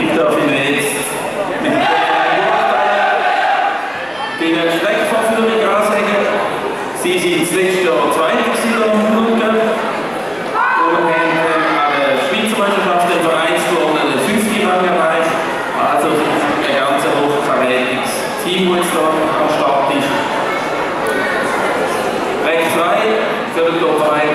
ich darf Ihnen jetzt mit dem den Schreckpfaff über. Sie sind das letzte Jahr Zweiter gewesen am Hurgen und haben äh, an der Schweizer Meisterschaft den Vereinsturnen den 50 Rang erreicht. Also ein ganz hochkarätiges Team, das da am Start ist. Recht frei für den Verein